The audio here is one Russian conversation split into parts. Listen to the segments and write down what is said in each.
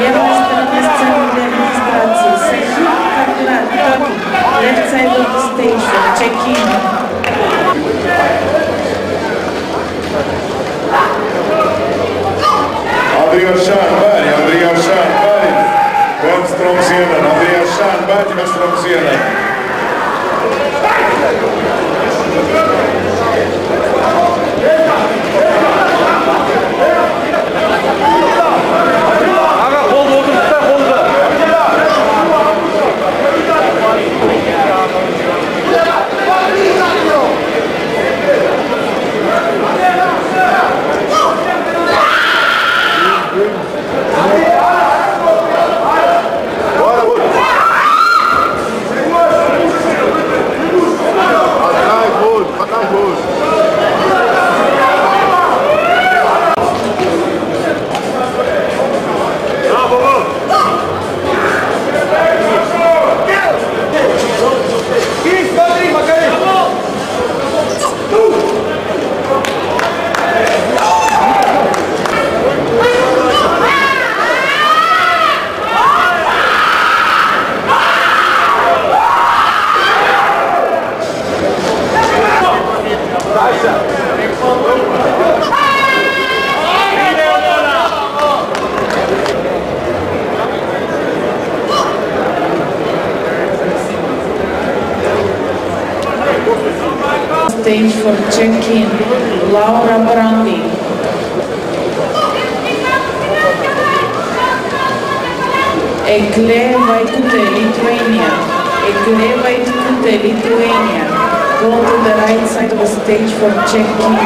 левой стороны сцены для регистрации. Сахиб Stage for check-in. Laura Brandi. Egle Vaikute, Lithuania. Egle Vaikute, Lithuania. Go to the right side of the stage for check-in.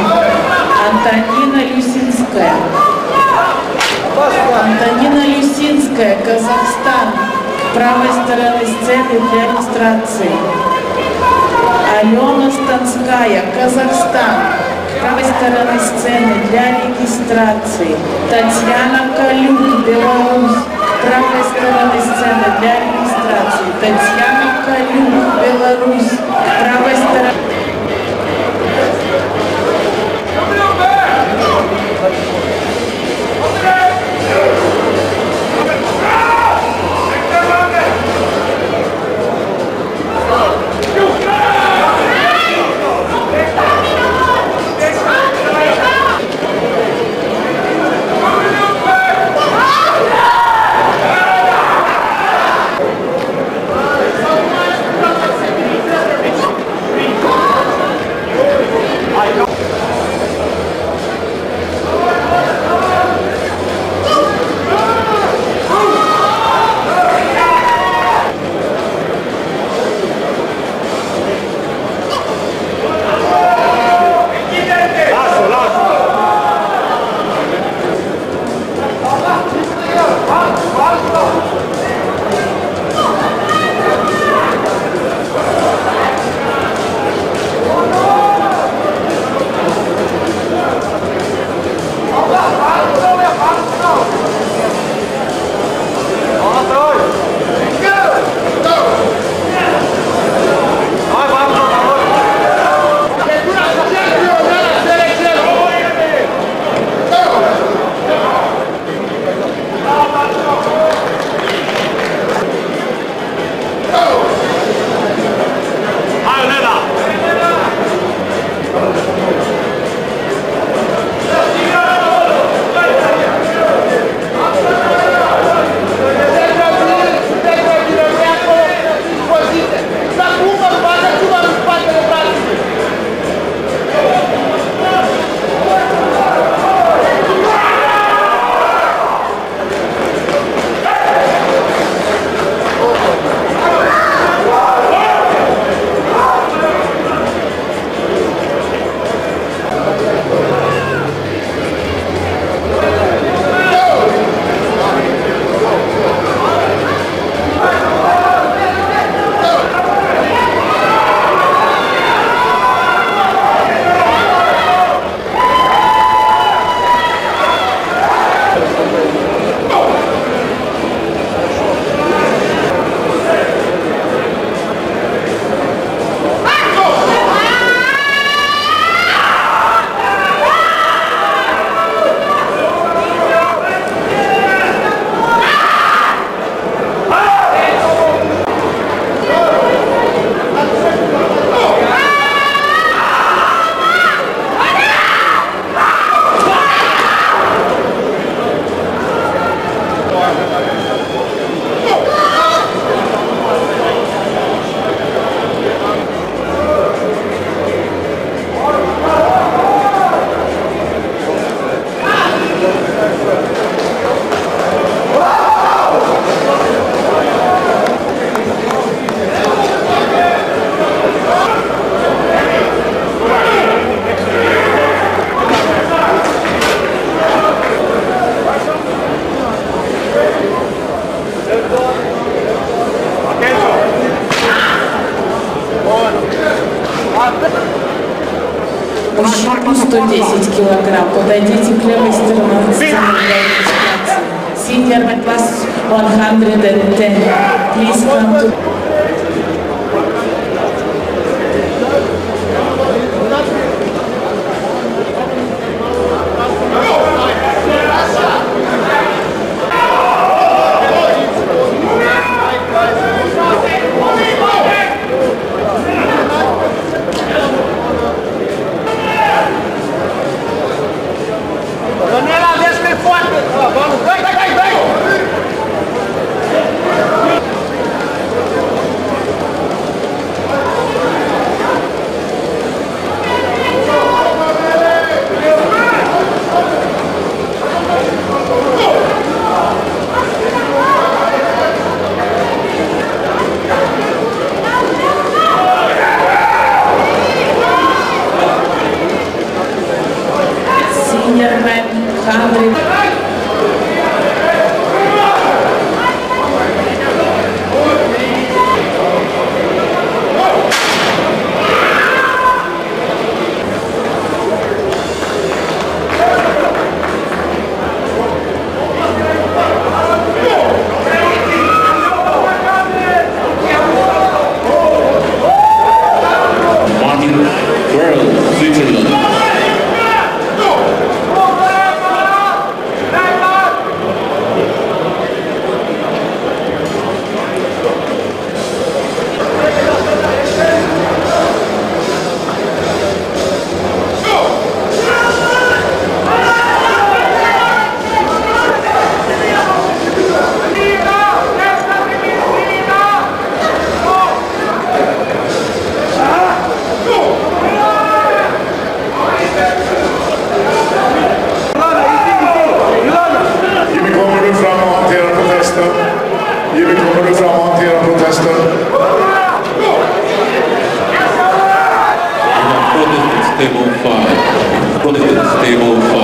Антонина Люсинская. Антонина Люсинская, Казахстан. К правой стороны сцены для регистрации. Алена Станская, Казахстан. Правой стороны сцены для регистрации. Татьяна Калюк, Беларусь. Правой стороны сцены для регистрации. Татьяна Калюк, Беларусь. Правой стороны... 110 килограмм. Подойдите к левой стороне. Senior class 110. Please come to... table